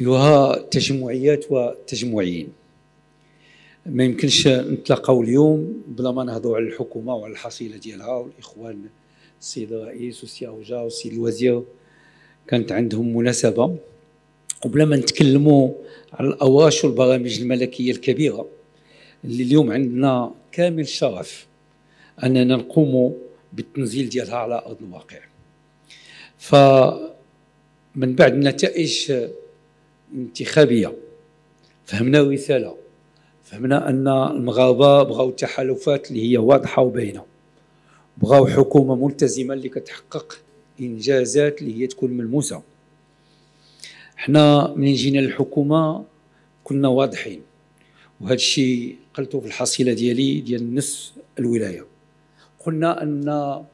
أيها التجمعيات والتجمعيين ما يمكنش نتلاقاو اليوم بلا ما نهضروا على الحكومة وعلى الحصيلة ديالها والإخوان السيد الرئيس والسي أوجا والسيد الوزير. كانت عندهم مناسبة. وبلا ما نتكلموا على الأواش والبرامج الملكية الكبيرة اللي اليوم عندنا كامل الشرف أننا نقوم بالتنزيل ديالها على أرض الواقع. فمن بعد النتائج انتخابية. فهمنا رساله فهمنا أن المغاربة بغاو تحالفات اللي هي واضحة وباينة. بغاو حكومة ملتزمة اللي كتحقق إنجازات اللي هي تكون ملموسة. حنا منين جينا للحكومة كنا واضحين. وهذا الشيء قلته في الحصيلة ديالي ديال نصف الولاية. قلنا أن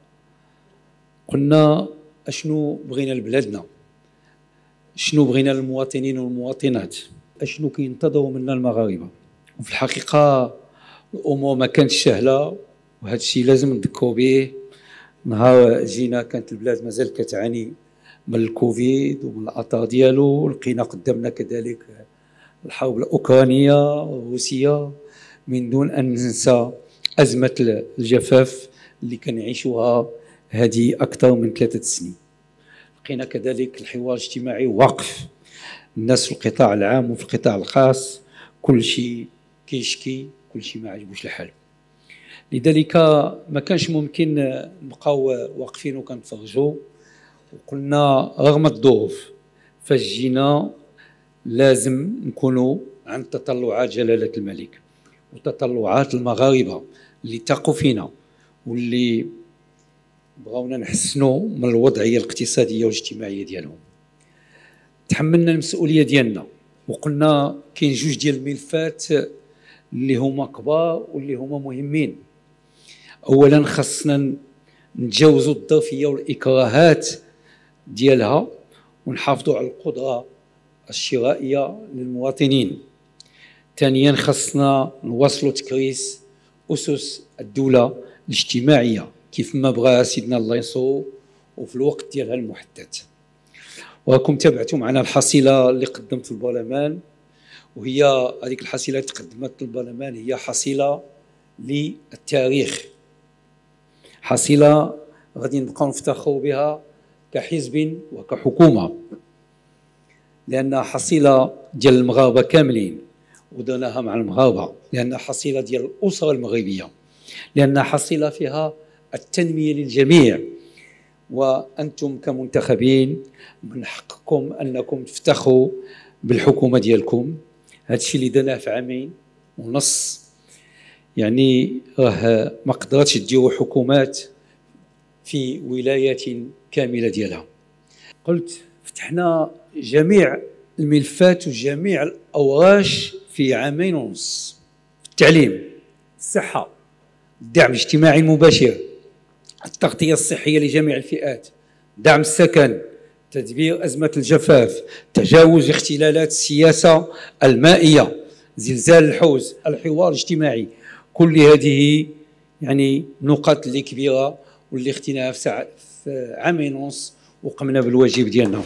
قلنا أشنو بغينا لبلادنا. شنو بغينا للمواطنين والمواطنات؟ أشنو كينتظروا منا المغاربة؟ وفي الحقيقة الأمور ما كانتش سهلة وهذا الشيء لازم نذكروا به. نهار جينا كانت البلاد مازال كتعاني من الكوفيد ومن الاثار ديالو. لقينا قدامنا كذلك الحرب الأوكرانية الروسيه من دون أن ننسى أزمة الجفاف اللي كنعيشوها هذه أكثر من ثلاثة سنين. لقينا كذلك الحوار الاجتماعي واقف الناس في القطاع العام وفي القطاع الخاص كل شيء كيشكي كل شيء ما عجبوش الحال لذلك ما كانش ممكن نبقاو واقفين وكنتفرجوا. وقلنا رغم الظروف فاش جينا لازم نكونوا عند تطلعات جلالة الملك وتطلعات المغاربة اللي تقوا فينا واللي بغاونا نحسنوا من الوضعية الاقتصادية والاجتماعية ديالهم. تحملنا المسؤولية ديالنا. وقلنا كاين جوج ديال الملفات اللي هما كبار واللي هما مهمين. اولا خاصنا نتجاوزوا الظرفية والإكراهات ديالها ونحافظوا على القدرة الشرائية للمواطنين. ثانيا خاصنا نواصلوا تكريس أسس الدولة الاجتماعية. كيف ما بغى سيدنا الله ينصرو وفي الوقت ديالها المحدد. وراكم تابعتوا معنا الحصيلة اللي قدمت البرلمان وهي هذيك الحصيلة اللي تقدمت للبرلمان هي حصيلة للتاريخ. حصيلة غادي نبقاو نفتخروا بها كحزب وكحكومة لانها حصيلة ديال المغاربة كاملين ودرناها مع المغاربة لانها حصيلة ديال الأسرة المغربية لانها حصيلة فيها التنمية للجميع. وأنتم كمنتخبين من حقكم أنكم تفتخروا بالحكومة ديالكم. هذا الشيء اللي درناه في عامين ونص. يعني راه ما قدرتش تديروا حكومات في ولايات كاملة ديالها قلت فتحنا جميع الملفات وجميع الأوراش في عامين ونص. التعليم الصحة الدعم الاجتماعي المباشر. التغطية الصحية لجميع الفئات. دعم السكن تدبير أزمة الجفاف تجاوز اختلالات السياسة المائية زلزال الحوز الحوار الاجتماعي. كل هذه يعني نقاط اللي كبيرة واللي اختناها في عامين ونص وقمنا بالواجب ديالنا.